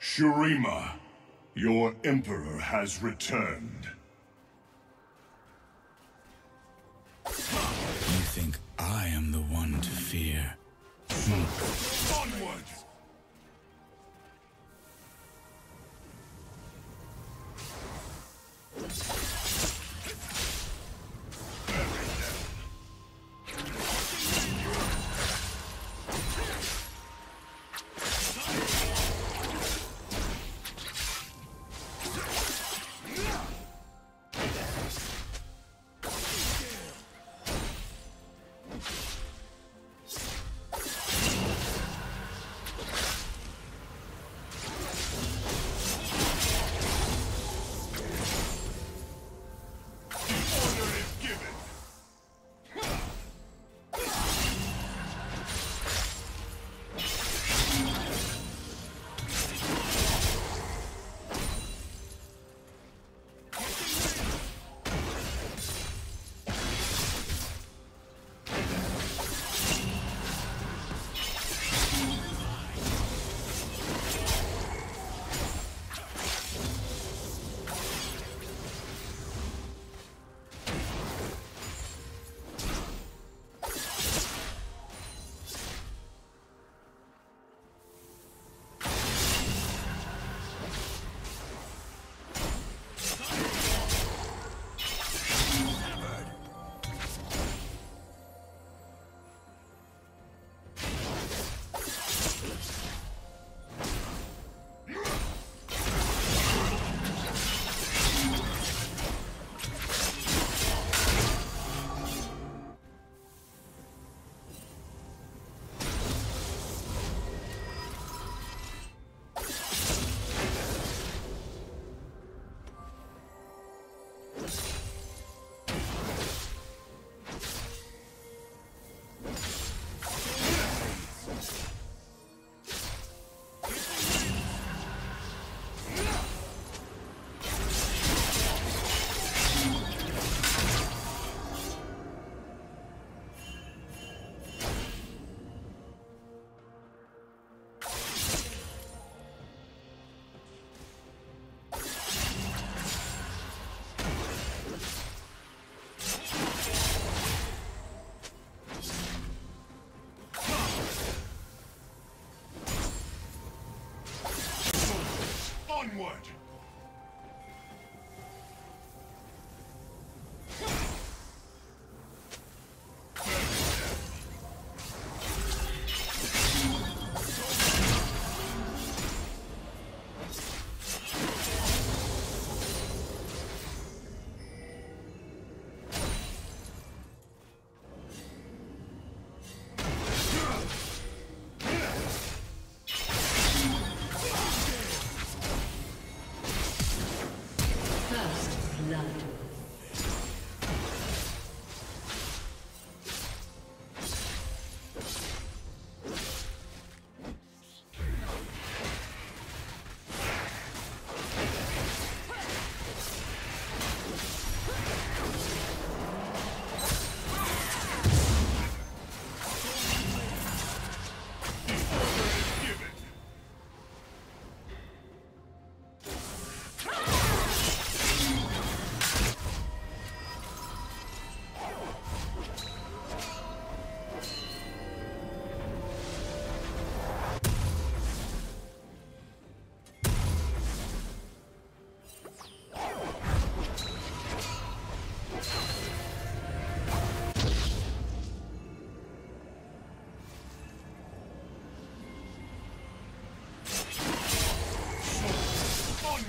Shurima, your Emperor has returned. Onward! Blood.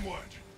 Onward!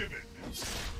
Give it.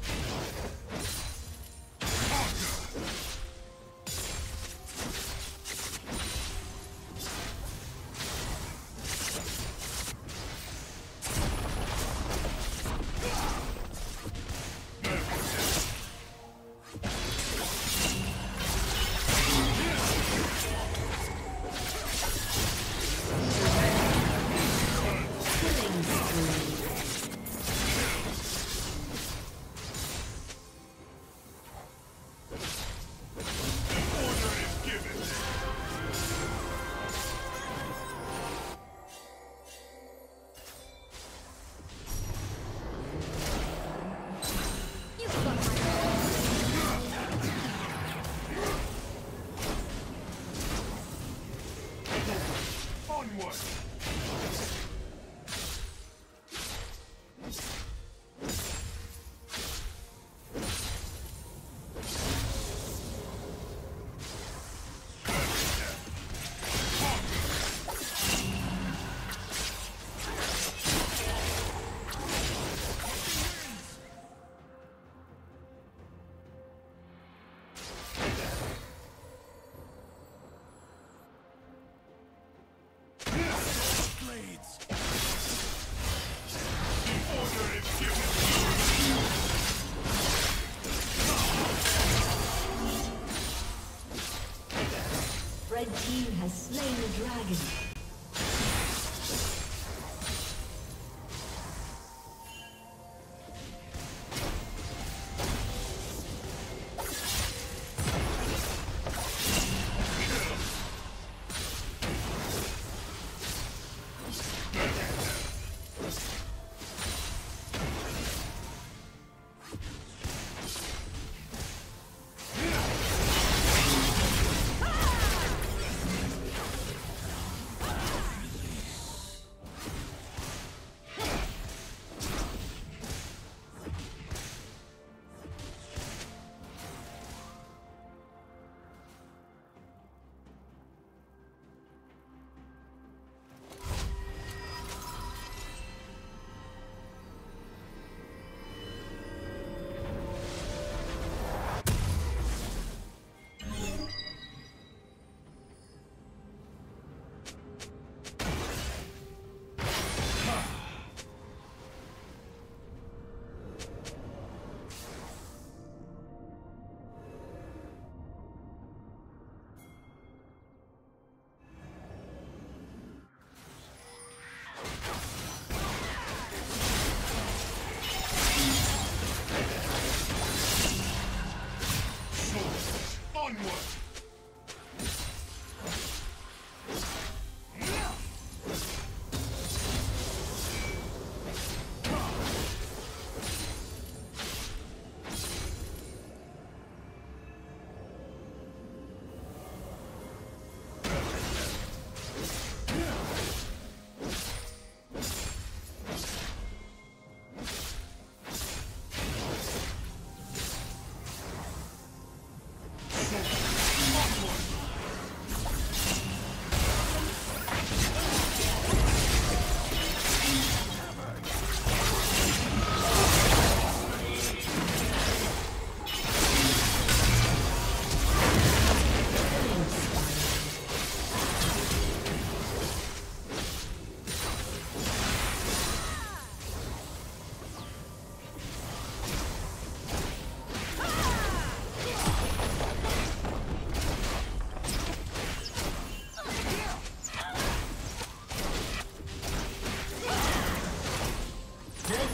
Onward!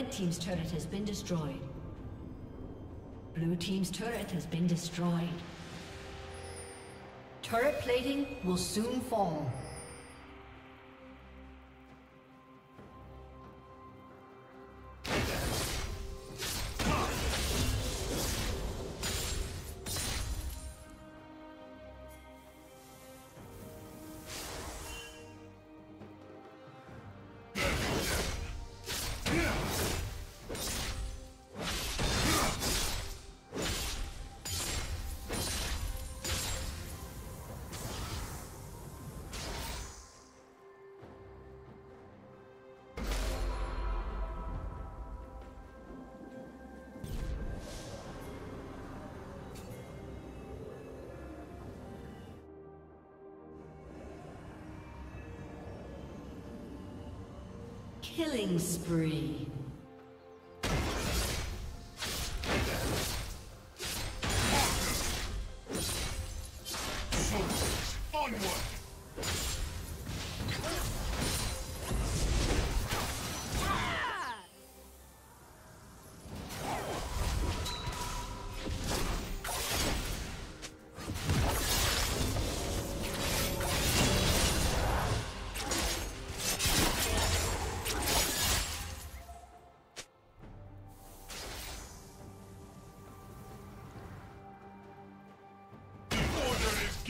Red team's turret has been destroyed. Blue team's turret has been destroyed. Turret plating will soon fall. Killing spree.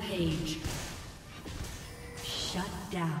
Rampage. Shut down.